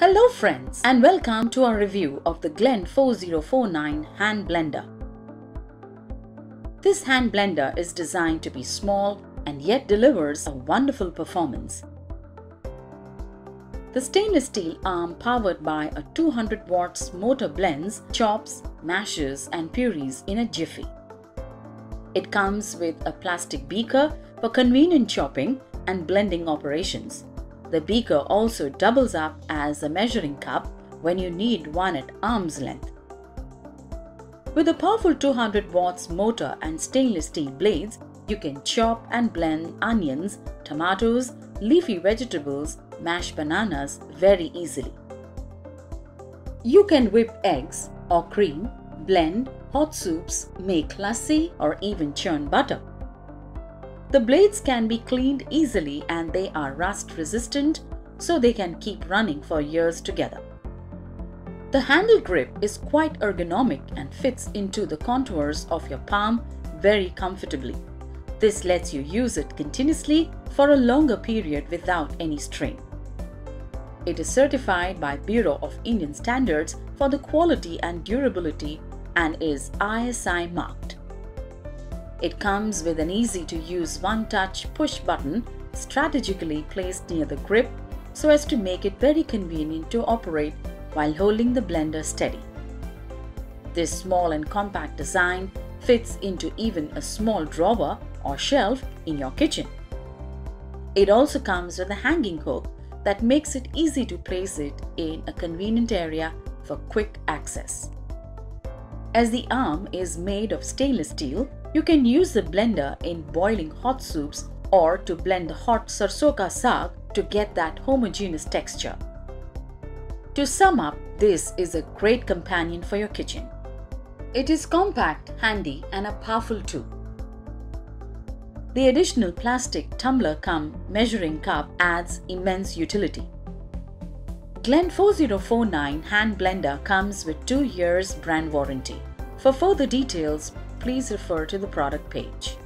Hello friends and welcome to our review of the Glen 4049 hand blender. This hand blender is designed to be small and yet delivers a wonderful performance. The stainless steel arm powered by a 200 watts motor blends, chops, mashes and purees in a jiffy. It comes with a plastic beaker for convenient chopping and blending operations. The beaker also doubles up as a measuring cup when you need one at arm's length. With a powerful 200 watts motor and stainless steel blades, you can chop and blend onions, tomatoes, leafy vegetables, mashed bananas very easily. You can whip eggs or cream, blend hot soups, make lassi or even churn butter. The blades can be cleaned easily and they are rust resistant so they can keep running for years together. The handle grip is quite ergonomic and fits into the contours of your palm very comfortably. This lets you use it continuously for a longer period without any strain. It is certified by Bureau of Indian Standards for the quality and durability and is ISI marked. It comes with an easy to use one touch push button strategically placed near the grip so as to make it very convenient to operate while holding the blender steady. This small and compact design fits into even a small drawer or shelf in your kitchen. It also comes with a hanging hook that makes it easy to place it in a convenient area for quick access. As the arm is made of stainless steel, you can use the blender in boiling hot soups or to blend the hot sarson ka saag to get that homogeneous texture. To sum up, this is a great companion for your kitchen. It is compact, handy and a powerful tool. The additional plastic tumbler cum measuring cup adds immense utility. Glen 4049 hand blender comes with 2 years brand warranty. For further details, please refer to the product page.